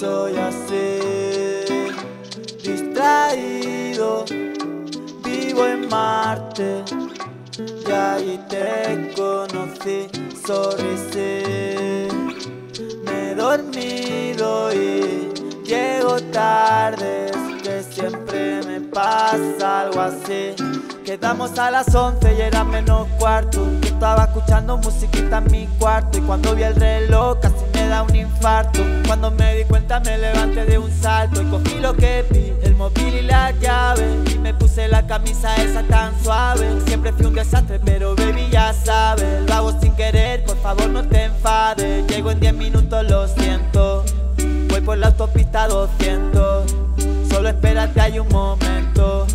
soy así, distraído, vivo en Marte, y ahí te conocí, sorry, me he dormido y llego tarde, que siempre me pasa algo así. Quedamos a las 11 y era menos cuarto. Yo estaba escuchando musiquita en mi cuarto y cuando vi el reloj casi un infarto. Cuando me di cuenta me levanté de un salto y cogí lo que vi, el móvil y la llave y me puse la camisa esa tan suave. Siempre fui un desastre, pero baby ya sabes, lo hago sin querer, por favor no te enfades. Llego en 10 minutos, lo siento. Voy por la autopista 200. Solo espérate hay un momento.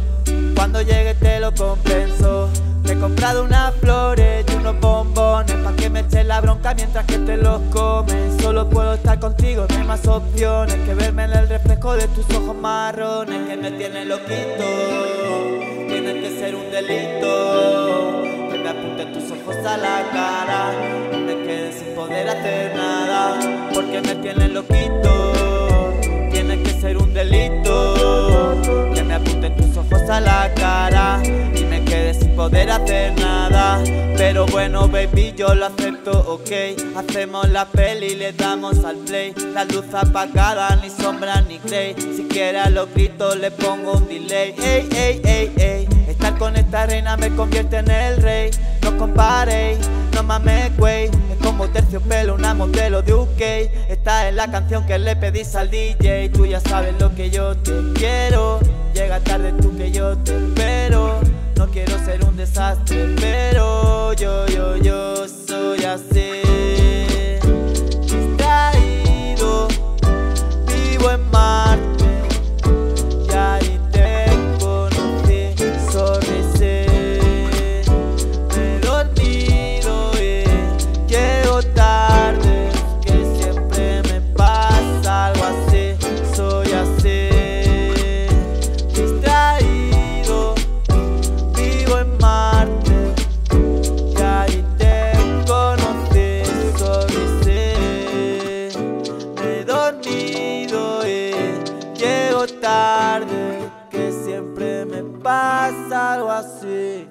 Cuando llegue te lo compenso. Te he comprado unas flores y unos bombones Pa' que me eches la bronca mientras que te los comes Solo puedo estar contigo, no hay más opciones Que verme en el reflejo de tus ojos marrones Que me tienen loquito. Tiene que ser un delito Que me apunten tus ojos a la cara Y me quede sin poder hacer nada Porque me tienen loquito. Tiene que ser un delito Que me apunten tus ojos a la cara poder hacer nada. Pero bueno baby yo lo acepto, ok. Hacemos la peli y le damos al play. La luz apagada, ni sombra ni grey Si quiere a los gritos le pongo un delay. Ey, ey, ey, ey Estar con esta reina me convierte en el rey. No comparéis, no mames güey como terciopelo, una modelo de UK Esta es la canción que le pedís al DJ Tú ya sabes lo que yo te quiero. Llega tarde tú que yo te espero No quiero ser un desastre Pero yo, yo, yo soy así tarde, que siempre me pasa algo así.